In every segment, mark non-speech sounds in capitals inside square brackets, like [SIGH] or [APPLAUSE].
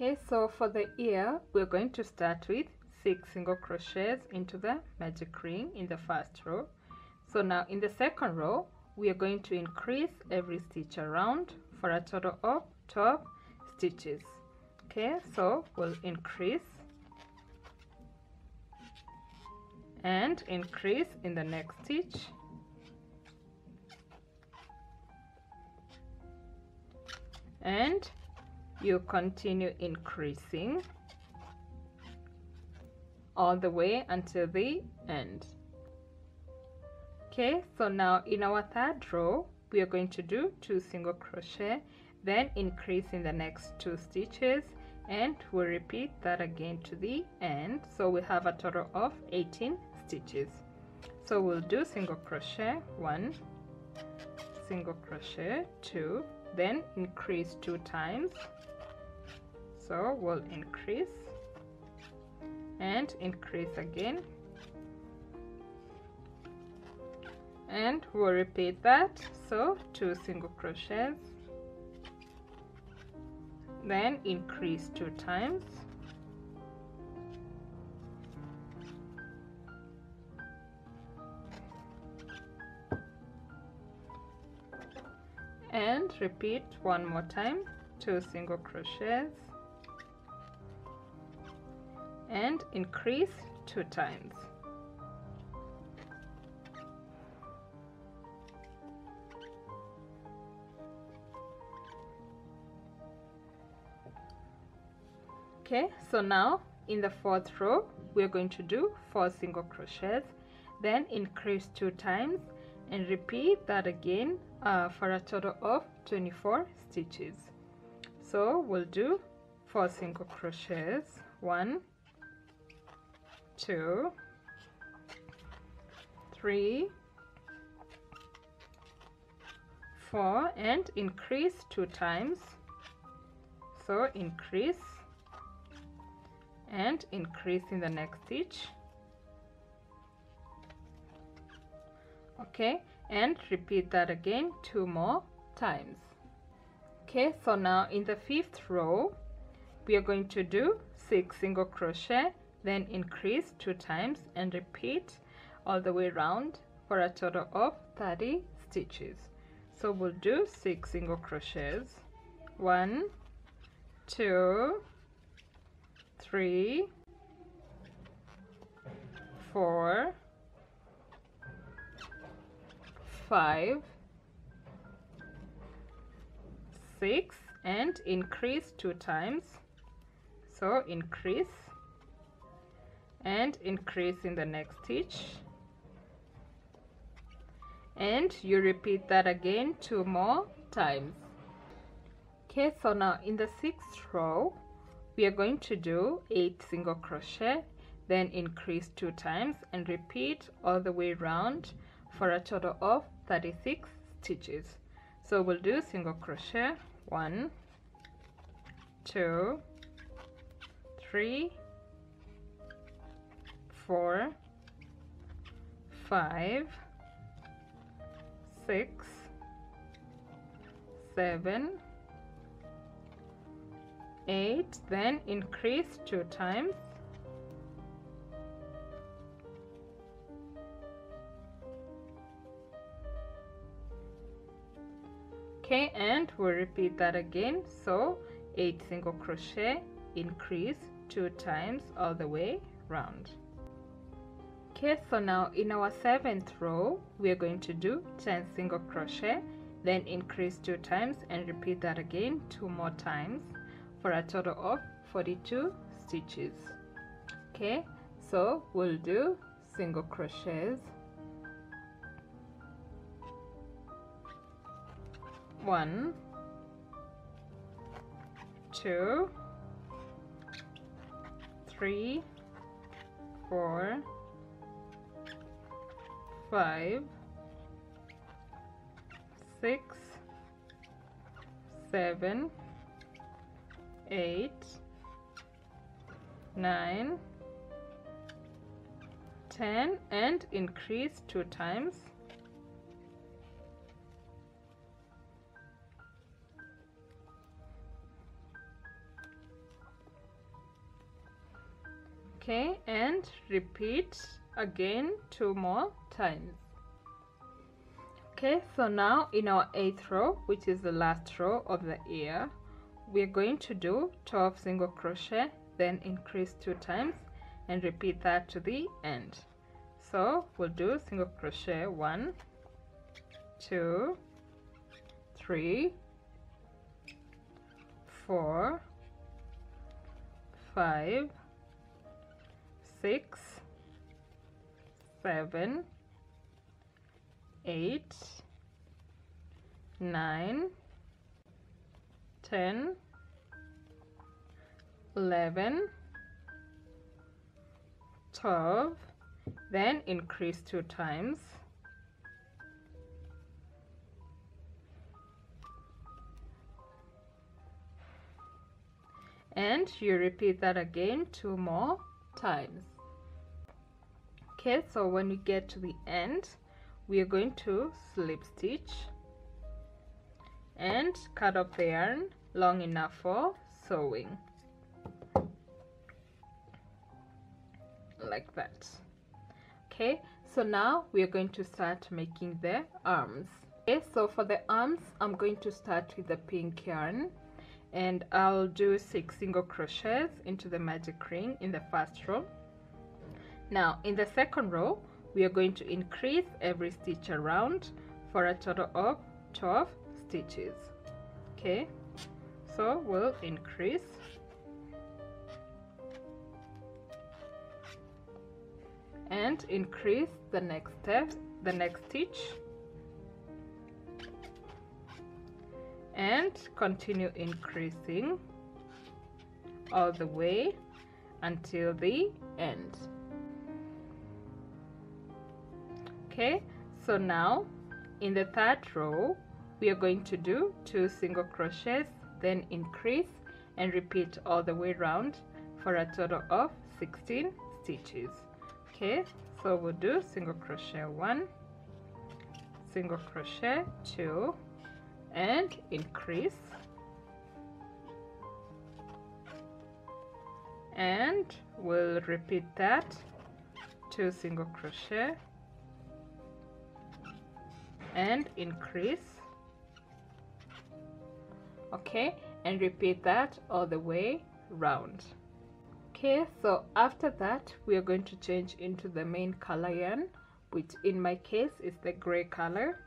okay so for the ear we're going to start with six single crochets into the magic ring in the first row. So now in the second row we are going to increase every stitch around for a total of 12 stitches. Okay so we'll increase and increase in the next stitch. And you continue increasing all the way until the end. Okay so now in our third row we are going to do two single crochet then increase in the next two stitches and we'll repeat that again to the end. So we have a total of 18 stitches. So we'll do single crochet one single crochet two then increase two times so we'll increase and increase again. And we'll repeat that. So two single crochets. Then increase two times. And repeat one more time. Two single crochets and increase two times. Okay so now in the fourth row we're going to do four single crochets then increase two times and repeat that again uh, for a total of 24 stitches. So we'll do four single crochets one two three four and increase two times. So increase and increase in the next stitch. Okay and repeat that again two more times. Okay so now in the fifth row we are going to do six single crochet then increase two times and repeat all the way around for a total of 30 stitches. So we'll do six single crochets. One two three four five six and increase two times. So increase and increase in the next stitch. And you repeat that again two more times. Okay so now in the sixth row we are going to do eight single crochet then increase two times and repeat all the way around for a total of 36 stitches. So we'll do single crochet one two three four five six seven eight then increase two times. Okay and we'll repeat that again. So eight single crochet increase two times all the way round okay so now in our seventh row we are going to do 10 single crochet then increase two times and repeat that again two more times for a total of 42 stitches. Okay so we'll do single crochets. One two three four five six seven eight nine ten and increase two times. Okay and repeat again two more times. Okay so now in our eighth row which is the last row of the ear we're going to do 12 single crochet then increase two times and repeat that to the end. So we'll do single crochet one two three four five six seven eight nine ten eleven twelve. Then increase two times. And you repeat that again two more times okay so when we get to the end we are going to slip stitch and cut off the yarn long enough for sewing. Like that. Okay so now we are going to start making the arms. Okay so for the arms i'm going to start with the pink yarn and I'll do six single crochets into the magic ring in the first row now in the second row we are going to increase every stitch around for a total of 12 stitches. Okay so we'll increase. And increase the next step the next stitch. And continue increasing all the way until the end okay so now in the third row we are going to do two single crochets then increase and repeat all the way around for a total of 16 stitches. Okay so we'll do single crochet one single crochet two and increase. And we'll repeat that two single crochet and increase. Okay and repeat that all the way round. Okay so after that we are going to change into the main color yarn which in my case is the gray color.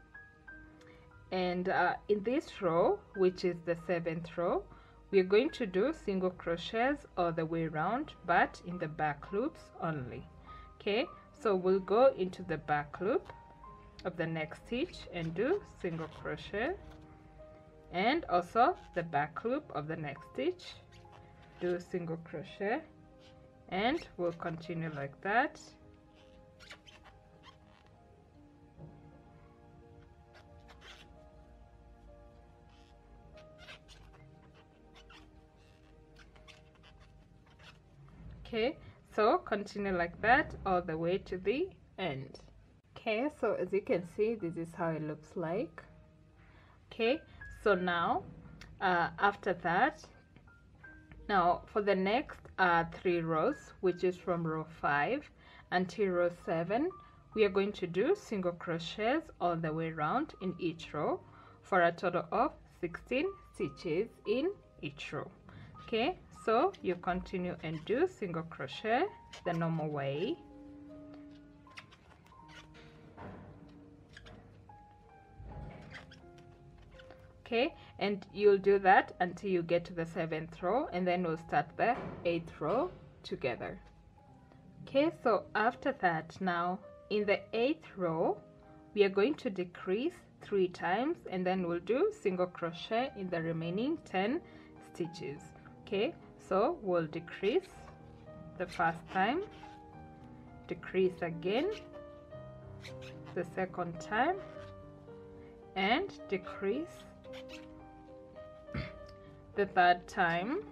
And uh, in this row which is the seventh row we're going to do single crochets all the way around but in the back loops only. Okay so we'll go into the back loop of the next stitch and do single crochet. And also the back loop of the next stitch. Do single crochet. And we'll continue like that. Okay so continue like that all the way to the end okay so as you can see this is how it looks like. Okay so now uh, after that now for the next uh, three rows which is from row 5 until row 7 we are going to do single crochets all the way around in each row for a total of 16 stitches in each row. Okay so you continue and do single crochet the normal way okay and you'll do that until you get to the seventh row and then we'll start the eighth row together. Okay so after that now in the eighth row we are going to decrease three times and then we'll do single crochet in the remaining 10 stitches. Okay so we'll decrease the first time decrease again the second time and decrease [CLEARS THROAT] the third time.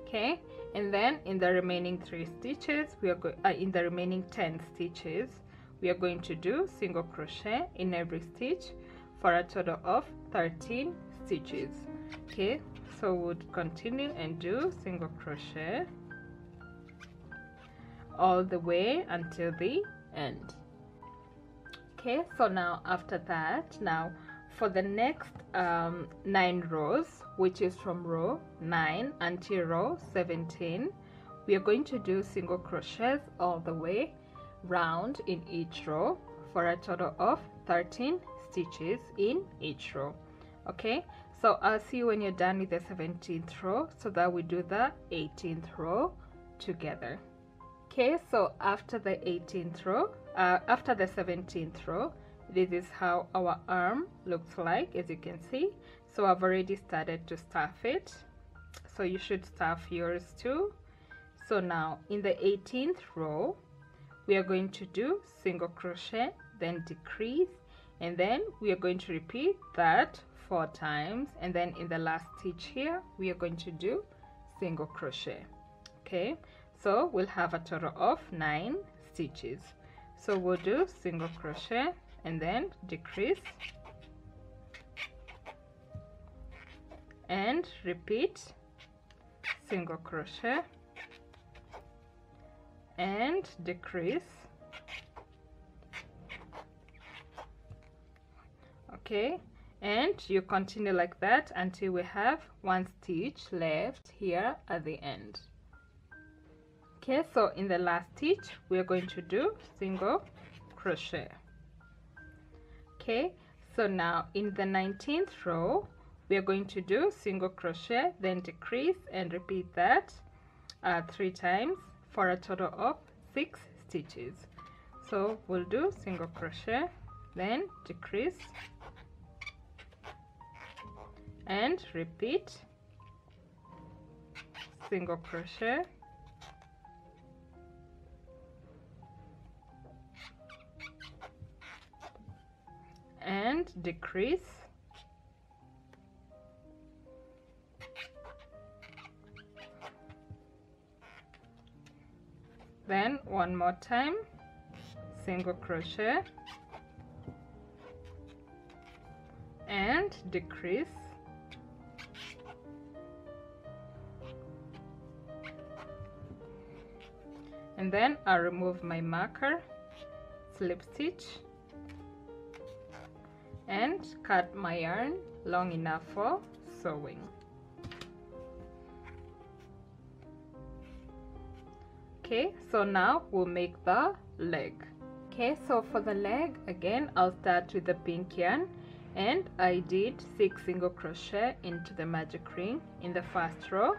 Okay and then in the remaining three stitches we are going uh, in the remaining 10 stitches we are going to do single crochet in every stitch for a total of 13 stitches. Okay so we'll continue and do single crochet all the way until the end okay so now after that now for the next um, nine rows which is from row 9 until row 17 we are going to do single crochets all the way round in each row for a total of 13 stitches in each row. Okay so I'll see you when you're done with the 17th row so that we do the 18th row together. Okay so after the 18th row uh, after the 17th row this is how our arm looks like as you can see. So I've already started to stuff it. So you should stuff yours too. So now in the 18th row we are going to do single crochet then decrease and then we are going to repeat that four times. And then in the last stitch here we are going to do single crochet. Okay? So we'll have a total of nine stitches so we'll do single crochet and then decrease and repeat single crochet and decrease. Okay and you continue like that until we have one stitch left here at the end okay so in the last stitch we are going to do single crochet. Okay so now in the 19th row we are going to do single crochet then decrease and repeat that uh, three times for a total of six stitches. So we'll do single crochet then decrease and repeat. Single crochet decrease. Then one more time single crochet. And decrease. And then I remove my marker slip stitch and cut my yarn long enough for sewing. Okay so now we'll make the leg. Okay so for the leg again I'll start with the pink yarn and I did six single crochet into the magic ring in the first row.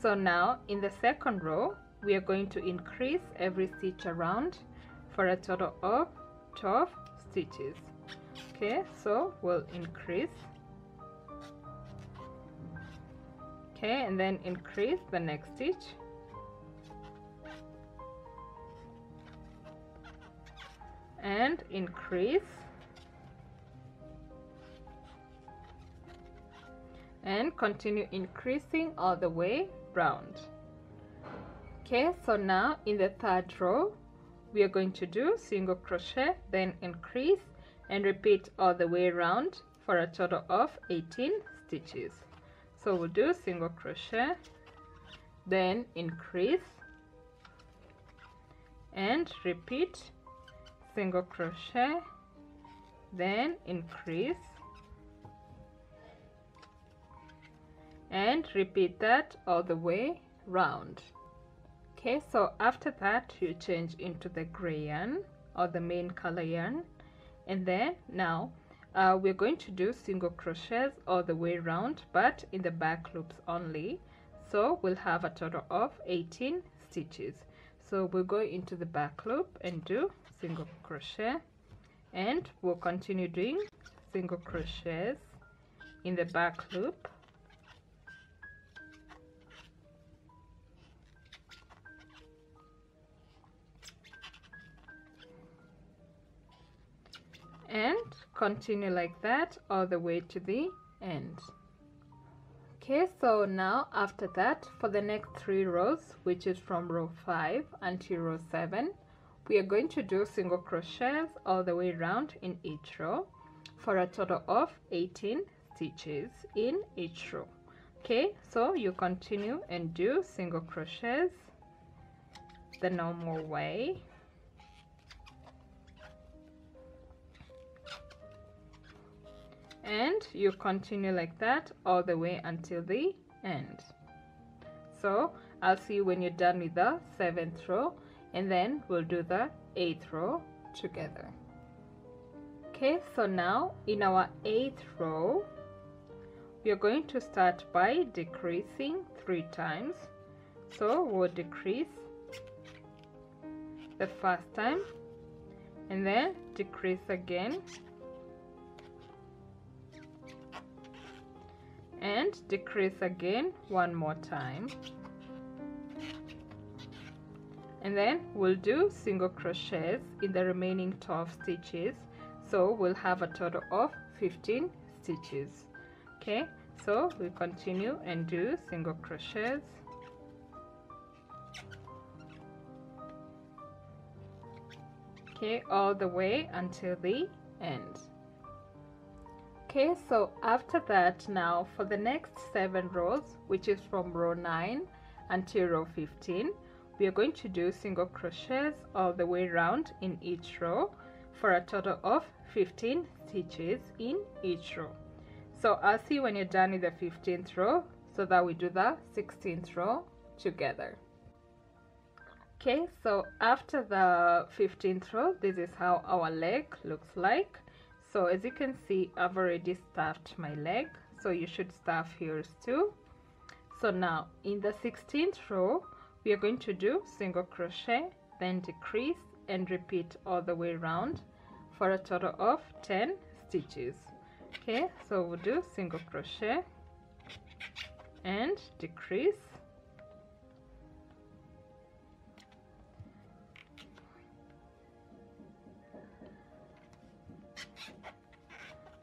So now in the second row we are going to increase every stitch around for a total of 12 stitches okay so we'll increase. Okay and then increase the next stitch. And increase. And continue increasing all the way round. Okay so now in the third row we are going to do single crochet then increase and repeat all the way around for a total of 18 stitches. So we'll do single crochet then increase and repeat single crochet then increase and repeat that all the way round. Okay so after that you change into the gray yarn or the main color yarn and then now uh, we're going to do single crochets all the way around but in the back loops only. So we'll have a total of 18 stitches. So we'll go into the back loop and do single crochet. And we'll continue doing single crochets in the back loop and continue like that all the way to the end. Okay so now after that for the next three rows which is from row 5 until row 7 we are going to do single crochets all the way around in each row for a total of 18 stitches in each row. Okay so you continue and do single crochets the normal way and you continue like that all the way until the end. So I'll see you when you're done with the seventh row and then we'll do the eighth row together. Okay so now in our eighth row we are going to start by decreasing three times. So we'll decrease the first time and then decrease again and decrease again one more time. And then we'll do single crochets in the remaining 12 stitches. So we'll have a total of 15 stitches. Okay so we continue and do single crochets. Okay all the way until the end okay so after that now for the next seven rows which is from row 9 until row 15 we are going to do single crochets all the way around in each row for a total of 15 stitches in each row. So I'll see when you're done with the 15th row so that we do the 16th row together. Okay so after the 15th row this is how our leg looks like so as you can see I've already stuffed my leg so you should stuff yours too. So now in the 16th row we are going to do single crochet then decrease and repeat all the way around for a total of 10 stitches. Okay so we'll do single crochet and decrease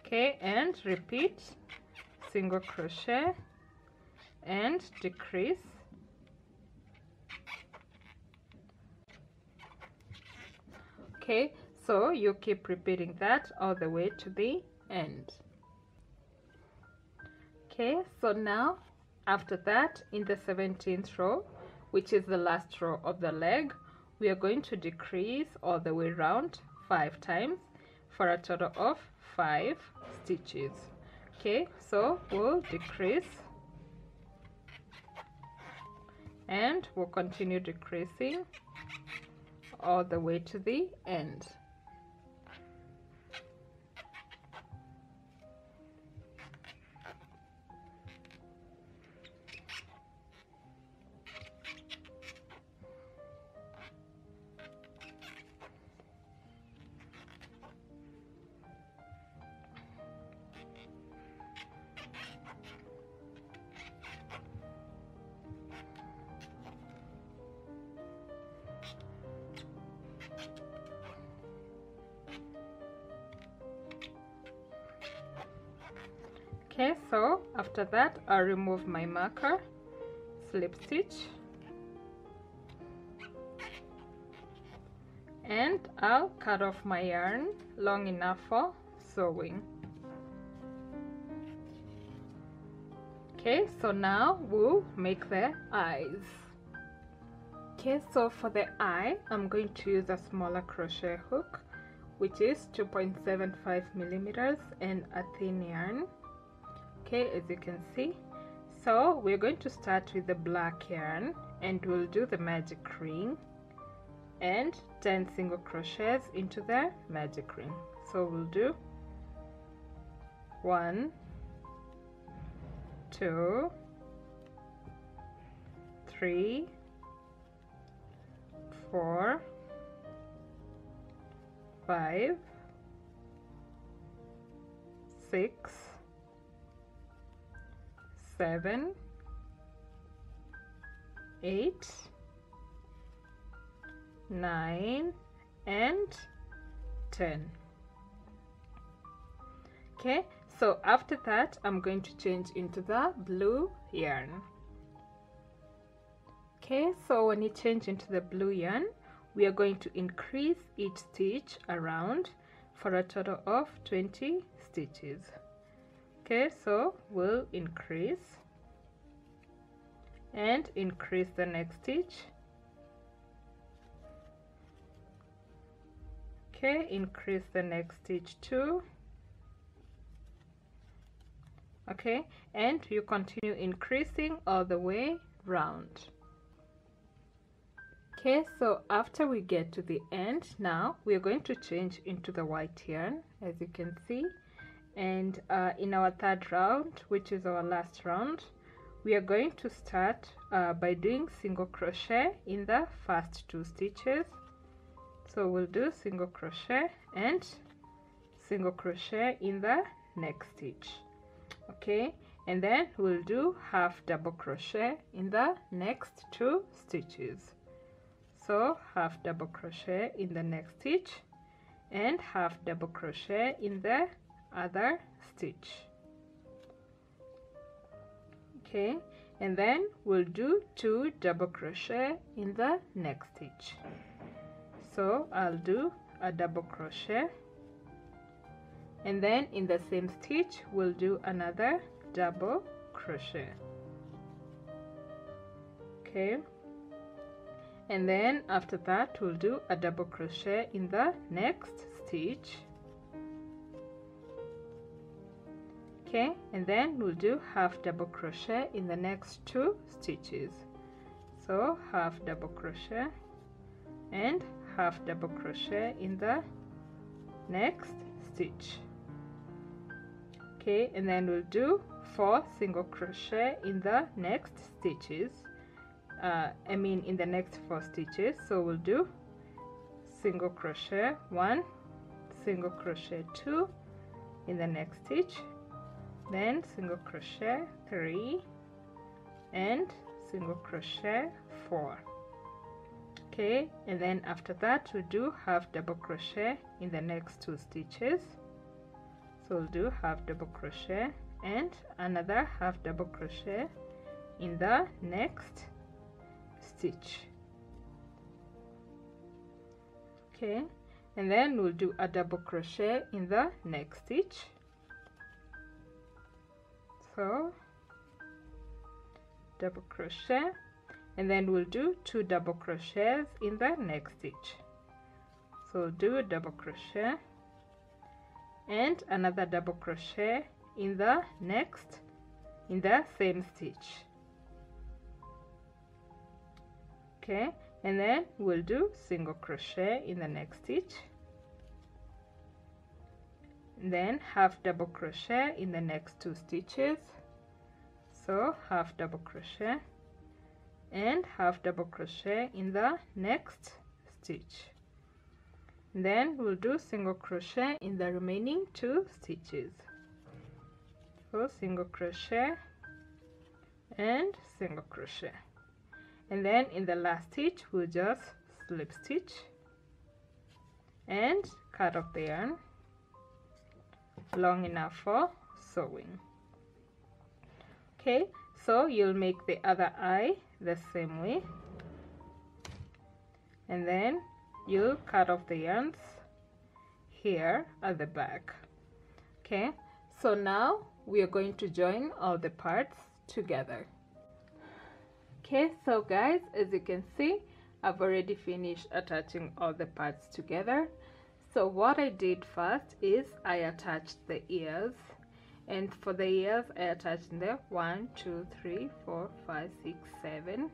okay and repeat. Single crochet. And decrease. Okay so you keep repeating that all the way to the end. Okay so now after that in the 17th row which is the last row of the leg we are going to decrease all the way around five times for a total of five stitches. Okay so we'll decrease. And we'll continue decreasing all the way to the end okay so after that I'll remove my marker slip stitch and I'll cut off my yarn long enough for sewing. Okay so now we'll make the eyes. Okay so for the eye I'm going to use a smaller crochet hook which is 2.75 millimeters and a thin yarn okay as you can see. So we're going to start with the black yarn and we'll do the magic ring and 10 single crochets into the magic ring. So we'll do one two three four five six seven, eight, nine, and 10. Okay, so after that, I'm going to change into the blue yarn. Okay, so when you change into the blue yarn, we are going to increase each stitch around for a total of 20 stitches okay so we'll increase and increase the next stitch. Okay increase the next stitch too. Okay and you continue increasing all the way round. Okay so after we get to the end now we are going to change into the white yarn as you can see and uh, in our third round which is our last round we are going to start uh, by doing single crochet in the first two stitches. So we'll do single crochet and single crochet in the next stitch. Okay? And then we'll do half double crochet in the next two stitches. So half double crochet in the next stitch and half double crochet in the other stitch. Okay and then we'll do two double crochet in the next stitch. So I'll do a double crochet. And then in the same stitch we'll do another double crochet. Okay. And then after that we'll do a double crochet in the next stitch okay and then we'll do half double crochet in the next two stitches. So half double crochet and half double crochet in the next stitch. Okay and then we'll do four single crochet in the next stitches. Uh, I mean in the next four stitches. So we'll do single crochet one single crochet two in the next stitch then single crochet three. And single crochet four. Okay and then after that we do half double crochet in the next two stitches. So we'll do half double crochet and another half double crochet in the next stitch. Okay and then we'll do a double crochet in the next stitch so double crochet. And then we'll do two double crochets in the next stitch. So do a double crochet and another double crochet in the next in the same stitch. Okay and then we'll do single crochet in the next stitch then half double crochet in the next two stitches. So half double crochet and half double crochet in the next stitch. Then we'll do single crochet in the remaining two stitches. So single crochet and single crochet. And then in the last stitch we'll just slip stitch and cut off the yarn long enough for sewing. Okay so you'll make the other eye the same way. And then you'll cut off the yarns here at the back. Okay so now we are going to join all the parts together. Okay so guys as you can see I've already finished attaching all the parts together so what I did first is I attached the ears. And for the ears I attached the 1 2 3 4 5 6 7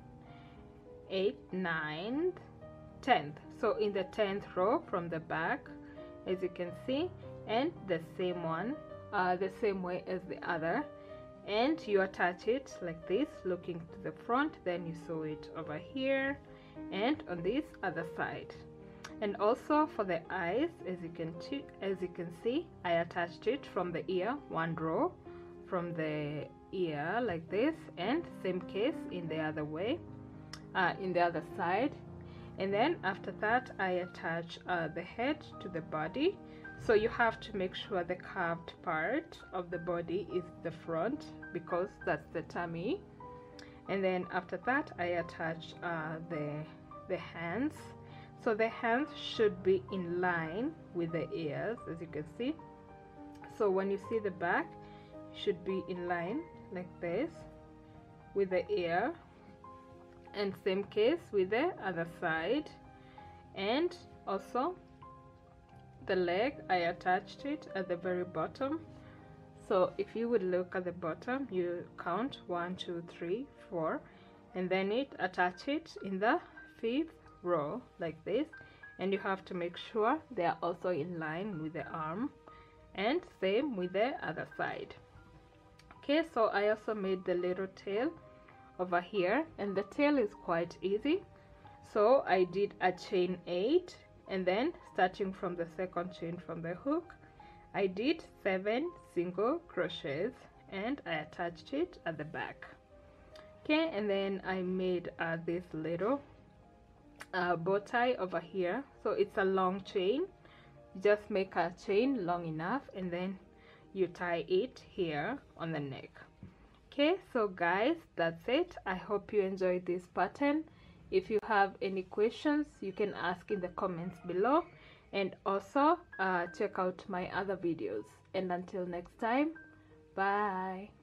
8 9 10th so in the 10th row from the back as you can see and the same one uh, the same way as the other. And you attach it like this looking to the front then you sew it over here and on this other side and also for the eyes as you can as you can see I attached it from the ear one row from the ear like this and same case in the other way uh, in the other side. And then after that I attach uh, the head to the body. So you have to make sure the curved part of the body is the front because that's the tummy. And then after that I attach uh, the the hands so the hands should be in line with the ears as you can see. So when you see the back should be in line like this with the ear. And same case with the other side. And also the leg I attached it at the very bottom. So if you would look at the bottom you count one two three four and then it attach it in the fifth row like this and you have to make sure they are also in line with the arm and same with the other side. Okay so I also made the little tail over here and the tail is quite easy. So I did a chain 8 and then starting from the second chain from the hook I did 7 single crochets and I attached it at the back. Okay and then I made uh, this little bow tie over here. So it's a long chain. Just make a chain long enough and then you tie it here on the neck. Okay so guys that's it. I hope you enjoyed this pattern. If you have any questions you can ask in the comments below. And also uh, check out my other videos. And until next time bye